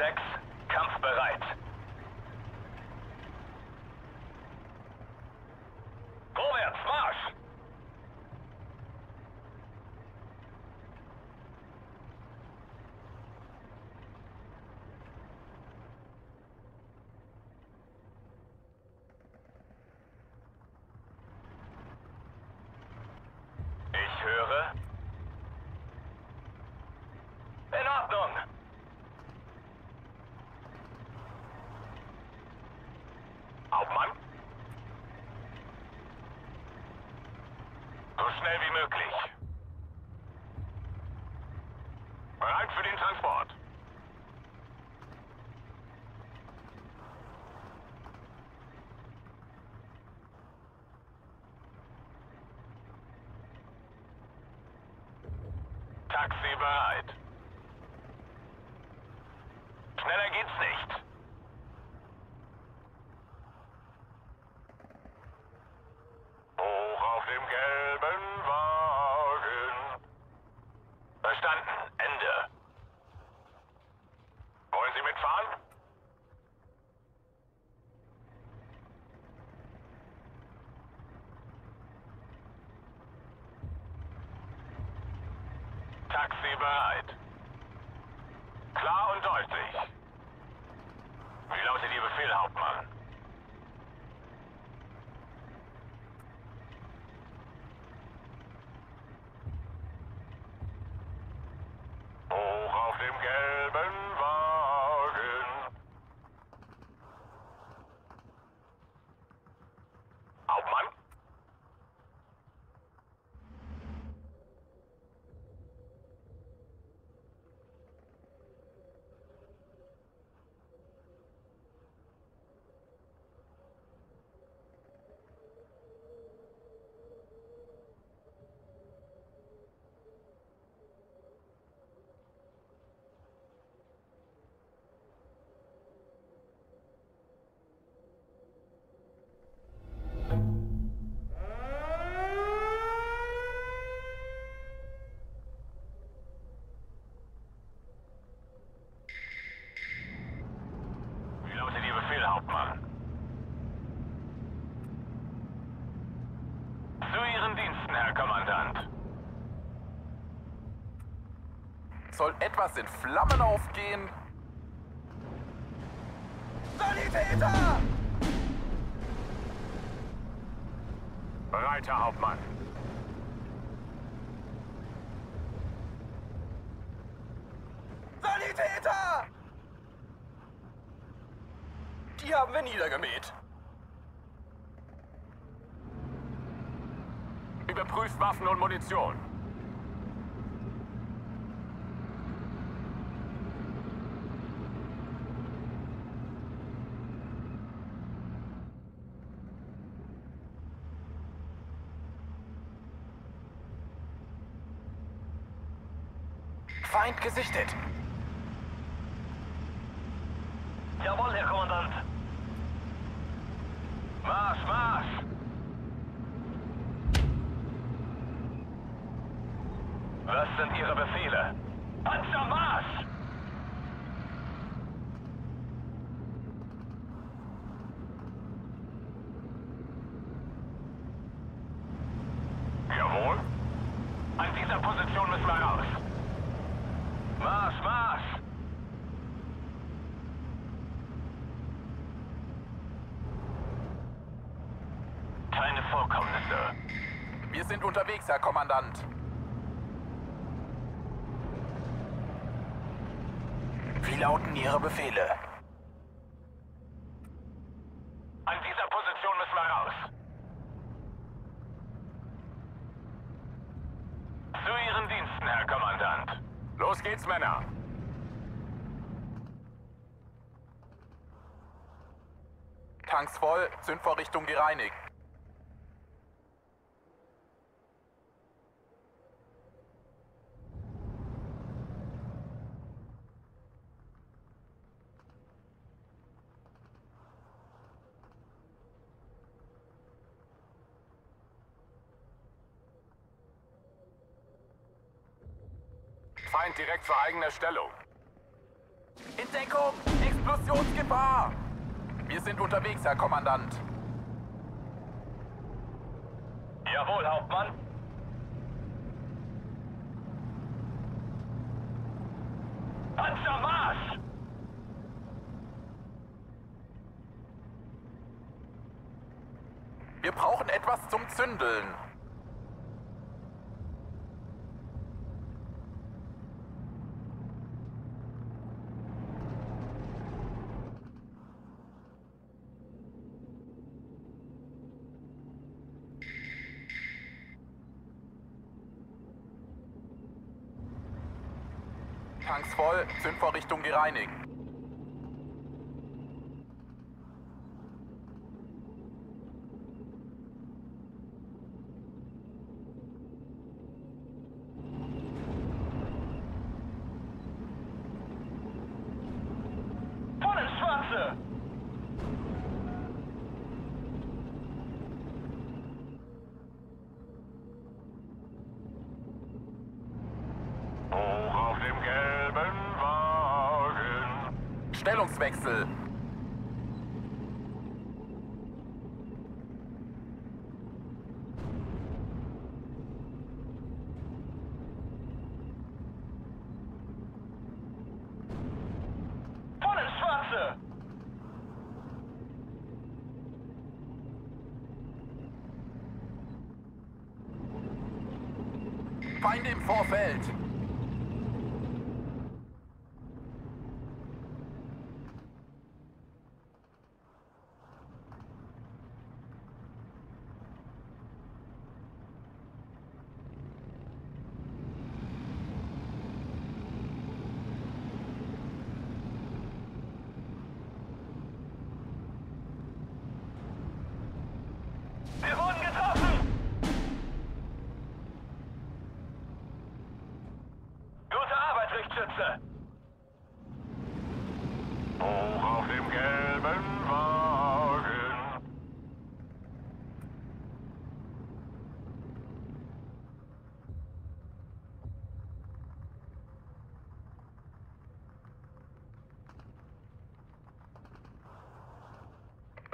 6, kampfbereit. Vorwärts, Marsch! Ich höre. In Ordnung. Hauptmann? So schnell wie möglich. Bereit für den Transport. Taxi bereit. Schneller geht's nicht. Hoch auf dem gelben Wagen. Verstanden. Ende. Wollen Sie mitfahren? Taxi bereit. Klar und deutlich. Wie lautet Ihr Befehl, Hauptmann? Hoch auf dem gelben Wagen. Hauptmann? Wie lautet Ihr Befehl, Hauptmann? Zu Ihren Diensten, Herr Kommandant. Soll etwas in Flammen aufgehen? Sanitäter! Bereit, Herr Hauptmann. Sanitäter! Die haben wir niedergemäht. Überprüft Waffen und Munition. Feind gesichtet. Jawohl, Herr Kommandant. Marsch, Marsch! Was sind Ihre Befehle? Panzermarsch! Jawohl. An dieser Position müssen wir raus. Marsch, Marsch! Keine Vorkommnisse. Wir sind unterwegs, Herr Kommandant. Wie lauten Ihre Befehle? An dieser Position müssen wir raus. Zu Ihren Diensten, Herr Kommandant. Los geht's, Männer. Tanks voll, Zündvorrichtung gereinigt. Feind direkt vor eigener Stellung. In Deckung! Explosionsgefahr! Wir sind unterwegs, Herr Kommandant. Jawohl, Hauptmann. Panzermarsch! Wir brauchen etwas zum Zündeln. Tanks voll, Zündvorrichtung gereinigt. Feinde im Vorfeld.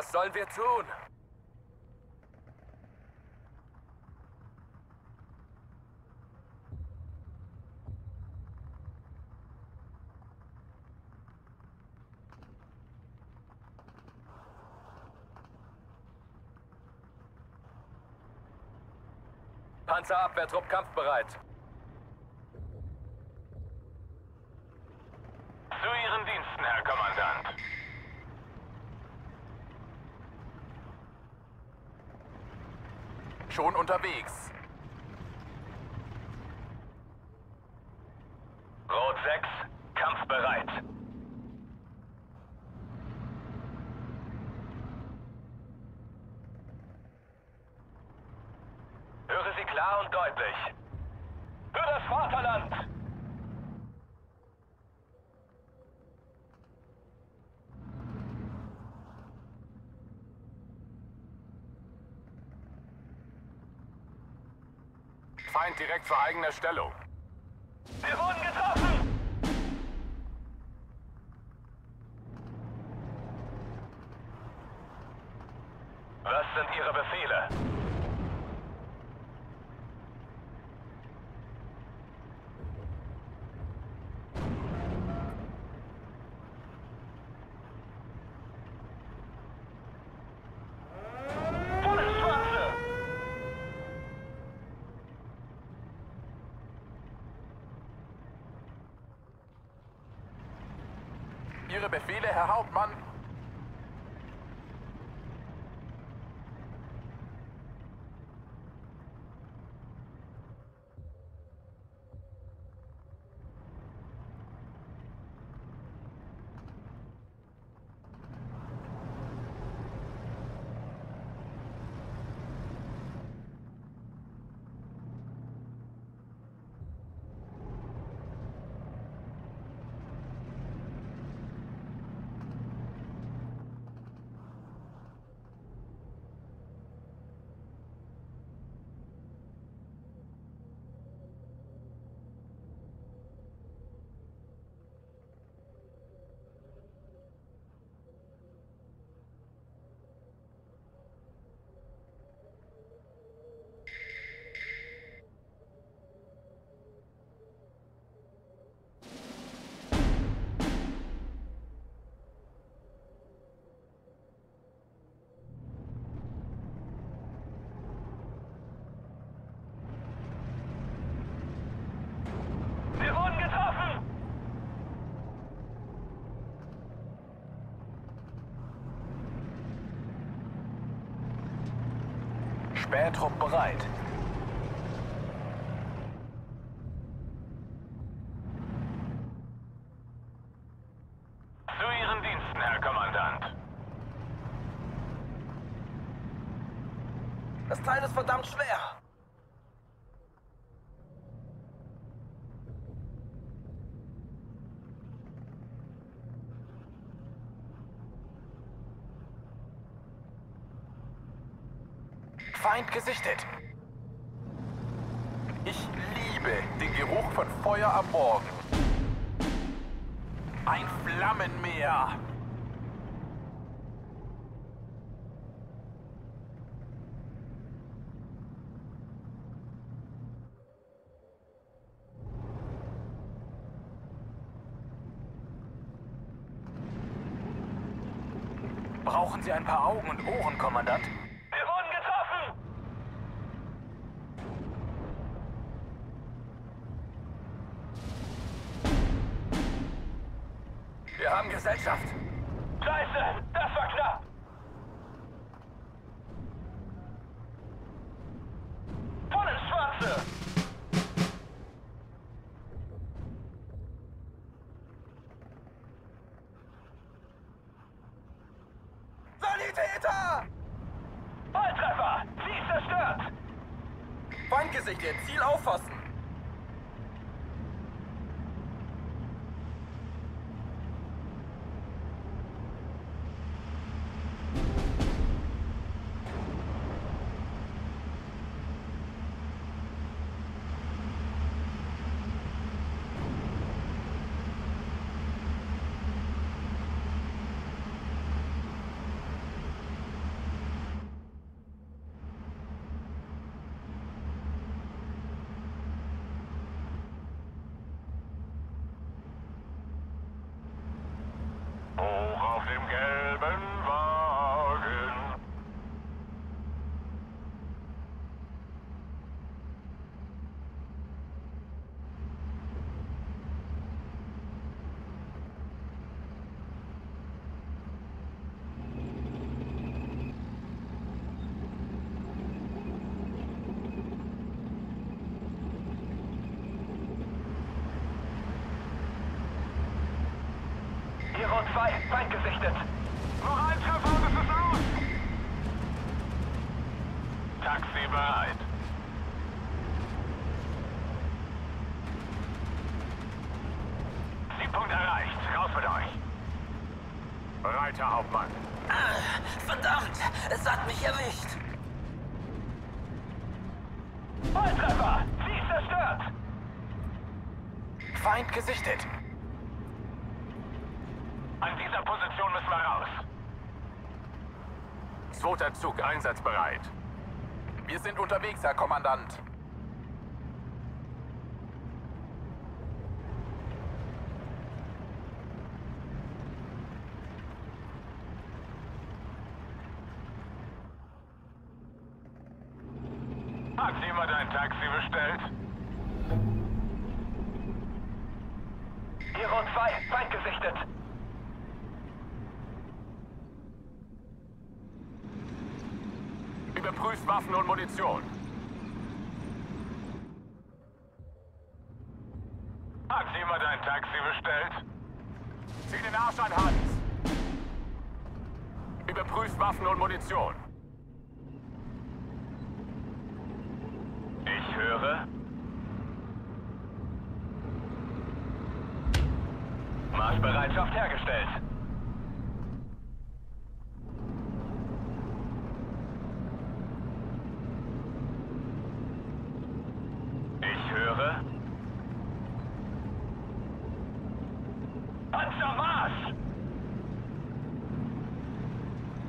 Was sollen wir tun? Panzerabwehrtrupp kampfbereit. Zu Ihren Diensten, Herr Kommandant. Schon unterwegs. Rot 6, kampfbereit. Höre Sie klar und deutlich. Für das Vaterland! Feind direkt vor eigener Stellung. Wir wurden getroffen! Was sind Ihre Befehle? Vollen Schwarze! Ihre Befehle, Herr Hauptmann? Spähtrupp bereit. Zu Ihren Diensten, Herr Kommandant. Das Teil ist verdammt schwer. Feind gesichtet. Ich liebe den Geruch von Feuer am Morgen. Ein Flammenmeer. Brauchen Sie ein paar Augen und Ohren, Kommandant? Ziel auffassen. go. Es hat mich erwischt. Volltreffer! Sie ist zerstört! Feind gesichtet. An dieser Position müssen wir raus. Zweiter Zug einsatzbereit. Wir sind unterwegs, Herr Kommandant. Hat jemand ein Taxi bestellt? Hero 2, Feind gesichtet. Überprüft Waffen und Munition. Hat jemand ein Taxi bestellt? Zieh den Arsch an, Hans. Überprüft Waffen und Munition. Ich höre. Marschbereitschaft hergestellt. Ich höre. Panzermarsch!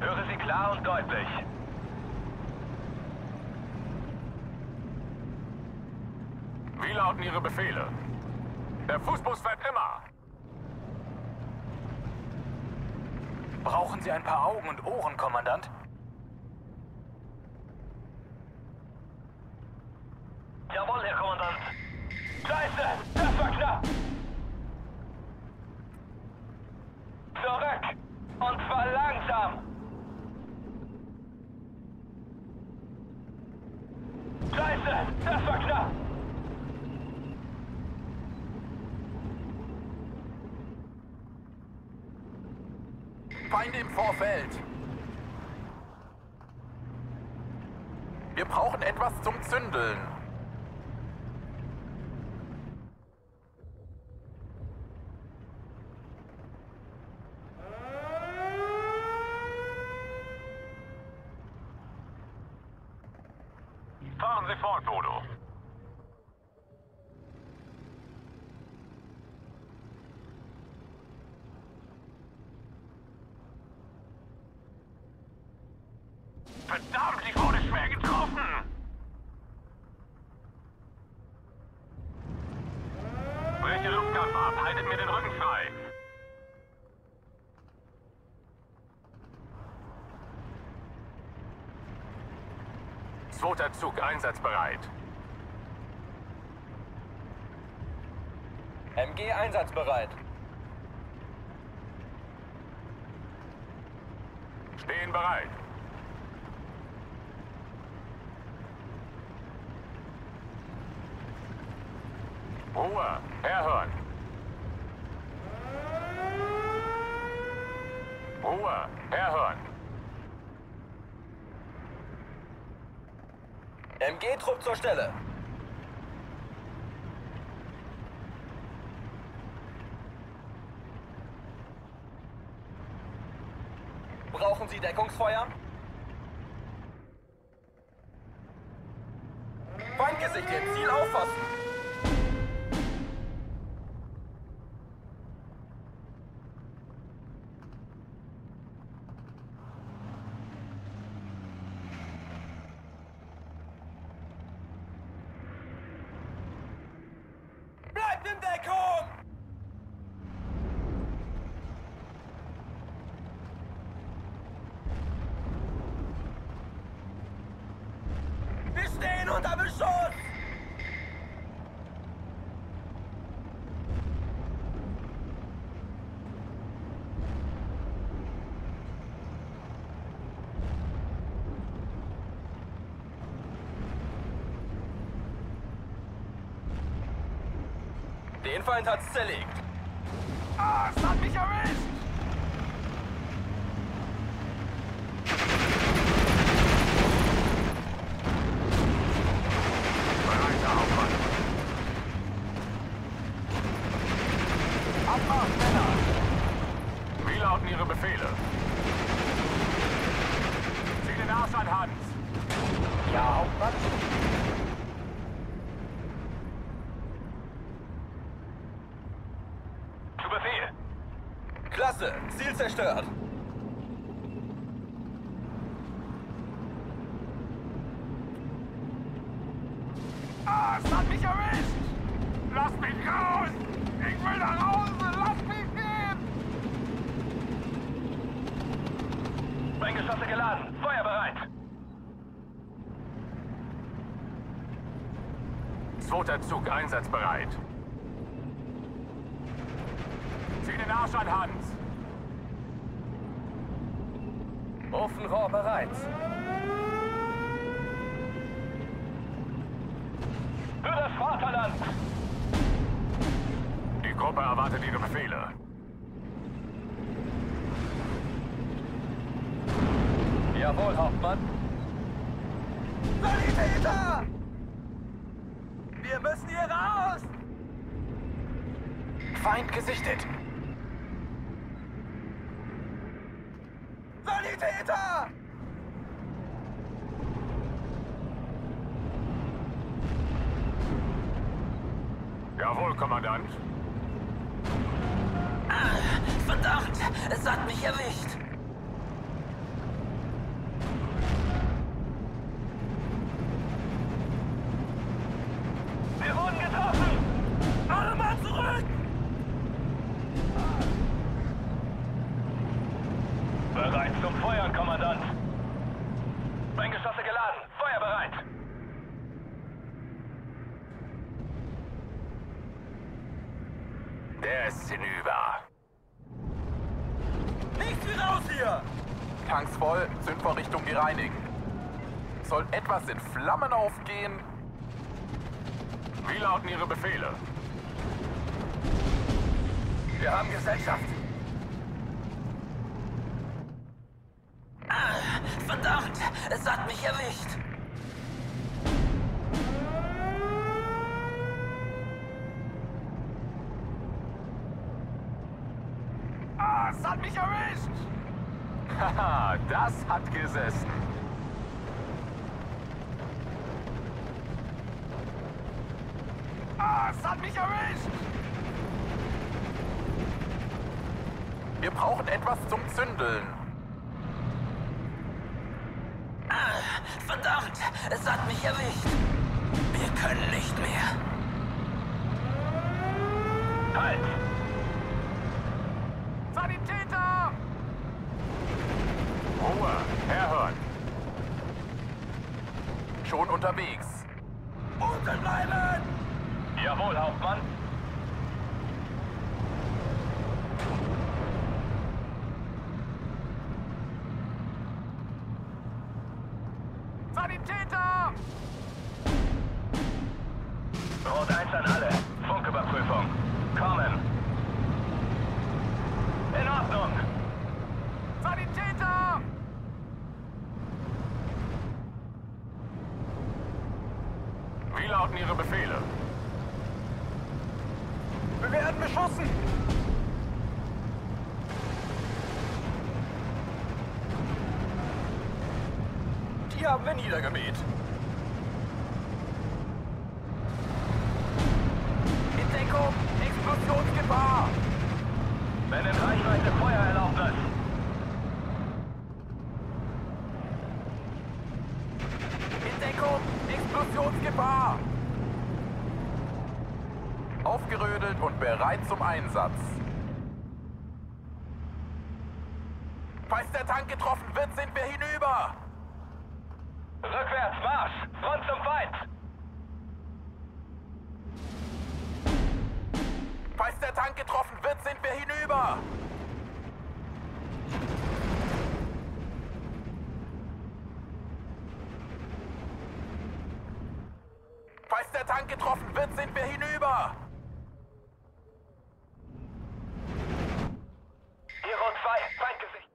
Höre Sie klar und deutlich. Wie lauten Ihre Befehle? Der Fußbus fährt immer. Brauchen Sie ein paar Augen und Ohren, Kommandant? Jawohl, Herr Kommandant. Scheiße, das war knapp. Zurück. Und zwar langsam. Feinde im Vorfeld. Wir brauchen etwas zum Zündeln. Fahren Sie fort, Bodo. Verdammt, ich wurde schwer getroffen! Breche Luftkampf ab, haltet mir den Rücken frei! Zweiter Zug einsatzbereit. MG einsatzbereit. Stehen bereit. Ruhe, herhören. Ruhe, herhören. MG-Trupp zur Stelle. Brauchen Sie Deckungsfeuer? Feindgesicht, Ihr Ziel auffassen! Bleibt in Deckung! Wir stehen unter Beschuss! Den Feind hat's zerlegt. Ah, es hat mich erwischt! Bereiter Hauptmann. Abmacht, Männer! Wie lauten Ihre Befehle? Zieh den Arsch an Hans. Ja, Hauptmann. Zu Befehl. Klasse, Ziel zerstört. Ah, es hat mich erwischt! Lass mich raus! Ich will nach Hause! Lass mich gehen! Sprenggeschosse geladen. Feuer bereit. Zweiter Zug einsatzbereit. Zieh den Arsch an Hans. Ofenrohr bereit. Für das Vaterland! Die Gruppe erwartet Ihre Befehle. Jawohl, Hauptmann. Sanitäter! Wir müssen hier raus! Feind gesichtet! Sanitäter! Jawohl, Kommandant. Verdammt, es hat mich erwischt. über. Nichts wie raus hier! Tanks voll, Zündvorrichtung gereinigt. Soll etwas in Flammen aufgehen? Wie lauten Ihre Befehle? Wir haben Gesellschaft. Ah, verdammt, es hat mich erwischt. Das hat gesessen. Ah, es hat mich erwischt! Wir brauchen etwas zum Zündeln. Verdammt, es hat mich erwischt. Wir können nicht mehr. Halt! Sanitäter! Ruhe, herhören. Schon unterwegs. Unten bleiben! Jawohl, Hauptmann. Sanitäter! Rot 1 an alle. Funküberprüfung. Kommen. In Ordnung. Sanitäter! Wie lauten Ihre Befehle? Wir werden beschossen! Die haben wir niedergemäht. Der Tank getroffen wird, sind wir hinüber! Hero 2, Feindgesicht!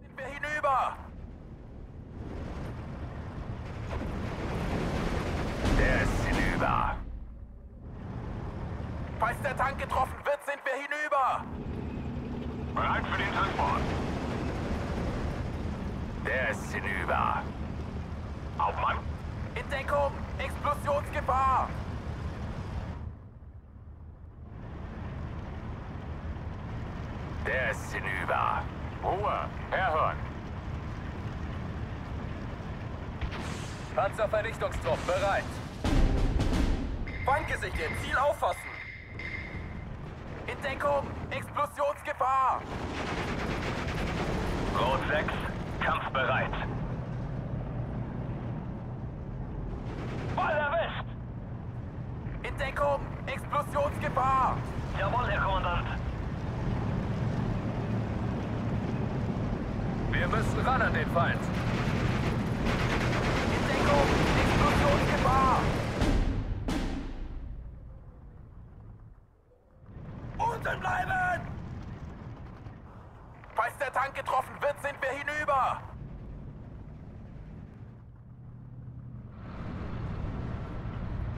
Sind wir hinüber! Der ist hinüber! Falls der Tank getroffen wird, sind wir hinüber! Bereit für den Transport! Der ist hinüber! Hauptmann! In Deckung! Explosionsgefahr! Der ist hinüber. Ruhe, herhören. Panzervernichtungstrupp bereit. Feindgesicht im Ziel auffassen. In Deckung! Explosionsgefahr! Rot 6, kampfbereit. Voll erwischt! In Deckung! Explosionsgefahr! Jawohl, Herr Kommandant. Wir müssen ran an den Feind. In Deckung! Explosionsgefahr! Unten bleiben! Falls der Tank getroffen wird, sind wir hinüber.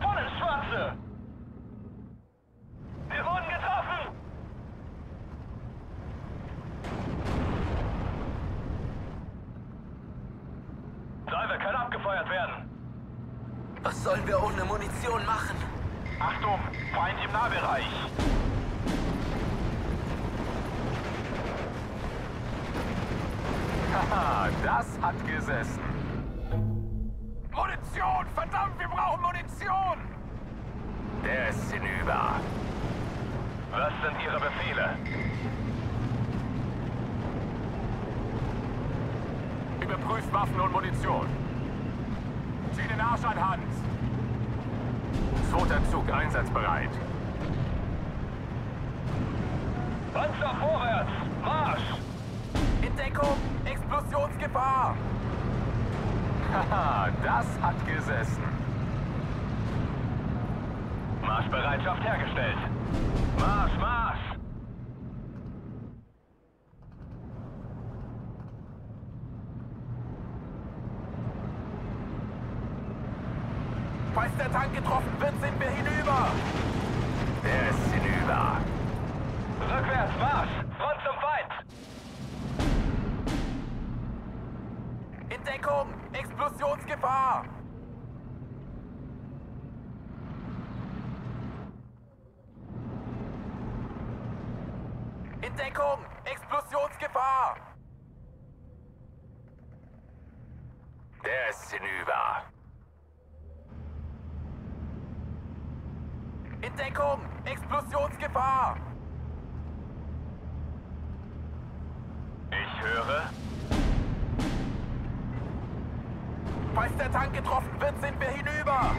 Voll ins Schwarze! Wir wurden getroffen! Salve kann abgefeuert werden. Was sollen wir ohne Munition machen? Achtung, Feind im Nahbereich. Haha, das hat gesessen. Munition! Verdammt, wir brauchen Munition! Der ist hinüber. Was sind Ihre Befehle? Überprüft Waffen und Munition. Zieh den Arsch an Hand. Zweiter Zug einsatzbereit. Panzer vorwärts! Marsch! In Deckung! Explosionsgefahr! Haha, das hat gesessen. Marschbereitschaft hergestellt. Marsch, Marsch! wird, sind wir hinüber. Der ist hinüber. Rückwärts, Marsch! Front zum Feind! In Deckung! Explosionsgefahr! In Deckung! Explosionsgefahr! Der ist hinüber. In Deckung! Explosionsgefahr! Ich höre. Falls der Tank getroffen wird, sind wir hinüber!